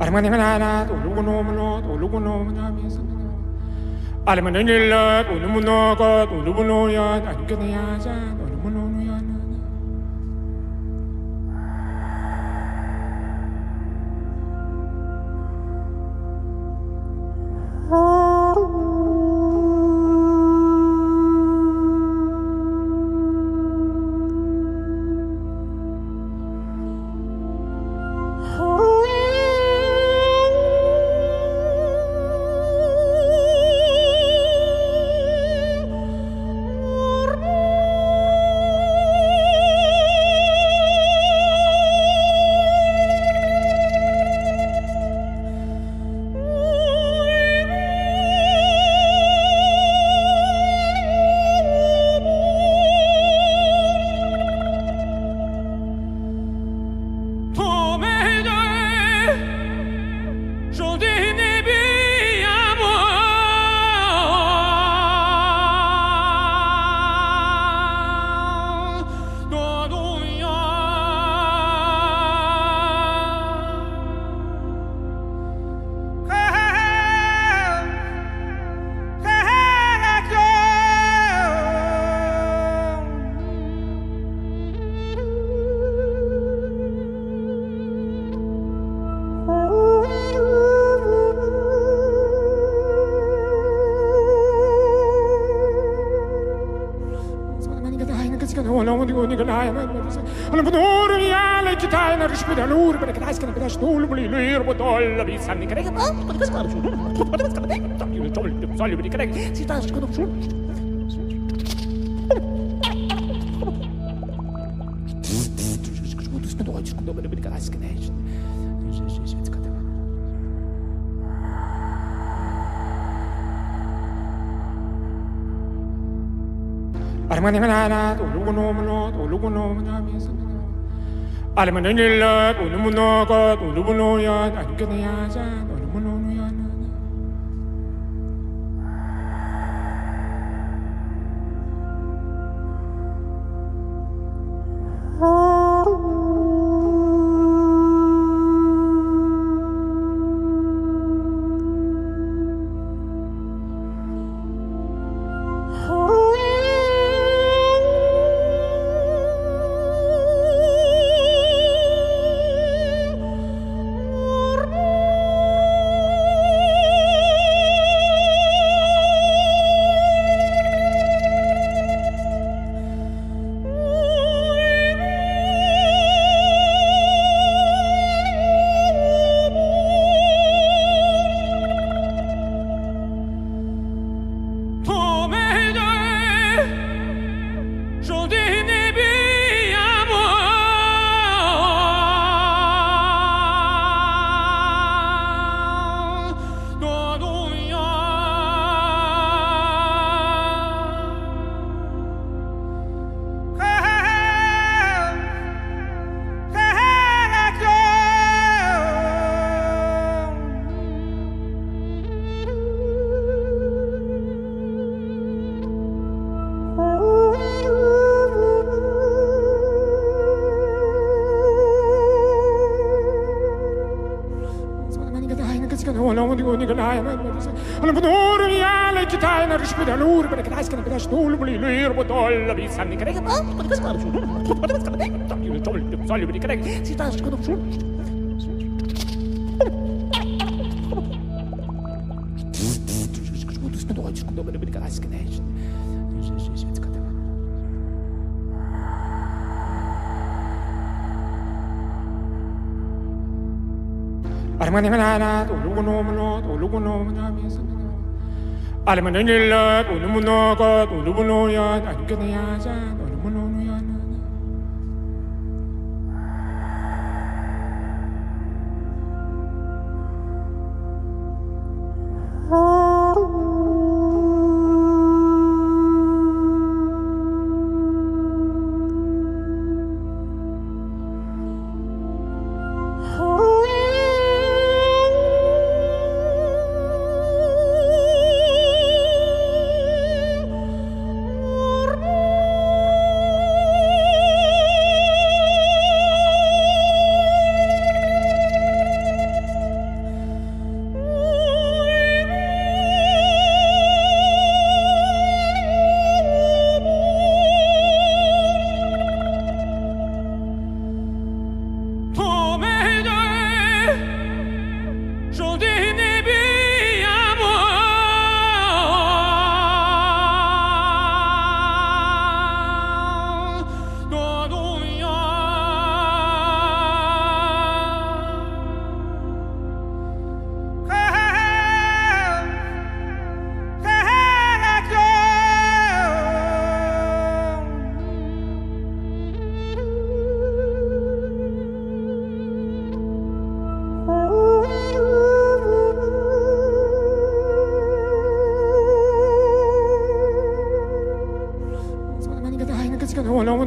Armanimanalat, Ulugunomanot, Ulugunomanamias. Almananilat, Alla bunor ya la kitai na rishku da nur ba ka dais kana ba stul buli lir bo dol bi sanni kare ka ba ka ska shu ba ka Armanimanalat, Ulugunomanot, Ulugunomanamias. Almananilat, Ulumunogot, Ulubunoyat, Ankanayasan, gewoon niet gedaan. En dan van oren ja, leidt je tijd naar de spullen en oren. Maar ik krijg geen bedrijf stoel, maar ik leer wat alle wie zijn. Ik krijg een bal, maar ik zal je niet krijgen. Zie je daar, ik kan op zoek. Ich bin doch heute schon gekommen, wenn ich gereist bin. Ich bin jetzt gereist. Ba ka dais kana ba stul buli lir bo dol bi sanni kare ka ba ka ska shu ba ka ska ta ki to bi sali bi kare si ta shu ko shu Armanimanalat, Ulugunomanot, Ulugunomanamias. Almananilat, Ulumunogot, Ulubunoyat, Ankanayasan, Ulubunoyan.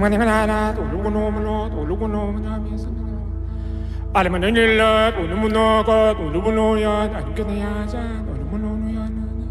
알만행하나 돌르고 노무노 돌르고 노무나 미스미나 알만행일라 돌르무노가 돌르무노야 나누게 내야자 돌르무노노야 나나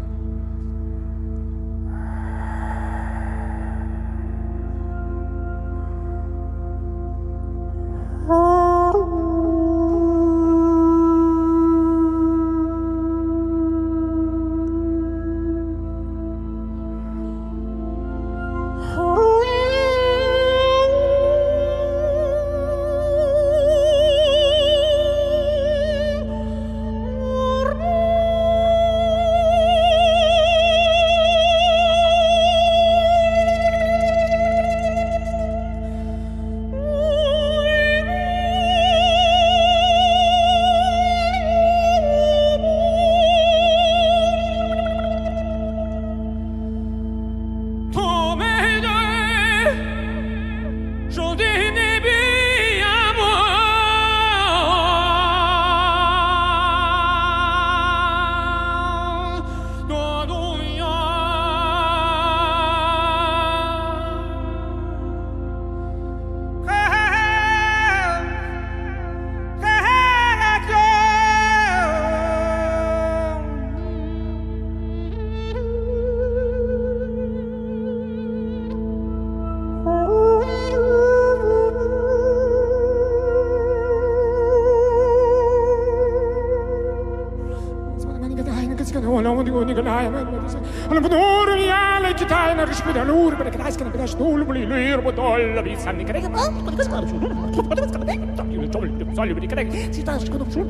كنسكن هو لو ندقو نقول هاي انا بنور يا لك تاي انا رش بدا نور بدا كناس كن بدا شنو بلي لير بدول بي سامي كده كده كده كده شنو بدا بس كده تبي تقول لي بتصلي بدي كده سي تاش كده شنو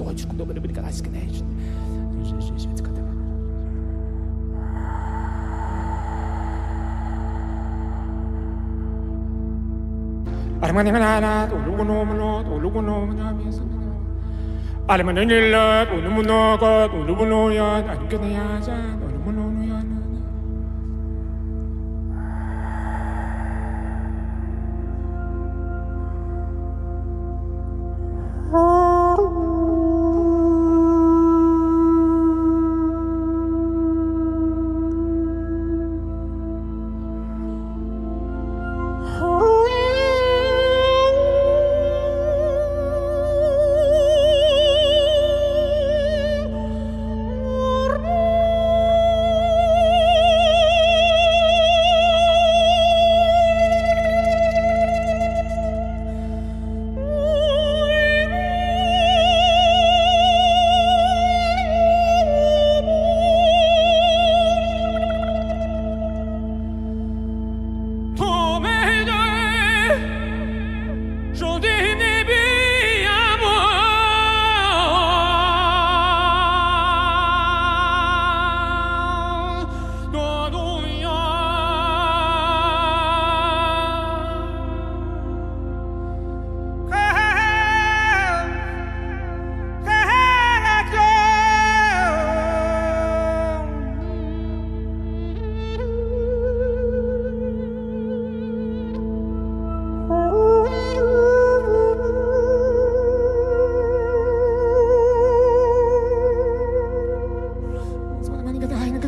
Deutsch, gut, aber du bist gar nicht genäht. Ich, ich, ich, jetzt kann 알만행하나 오르고 노무노 오르고 노무나 미스미나 알만행일라 오르무노 것 오르무노야 안겨내야자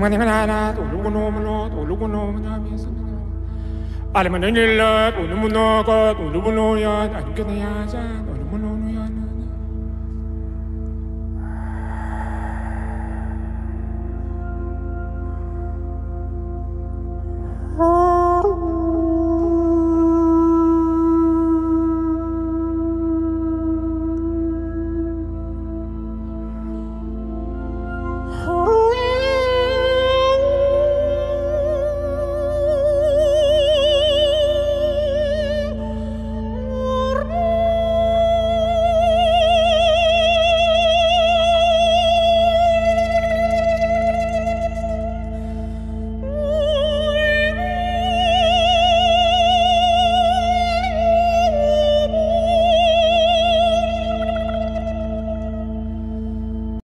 알만행하나 오르고 노무노 오르고 노무나 미스미나 알만행일라 오르무노 것 오르무노야 안겨내야자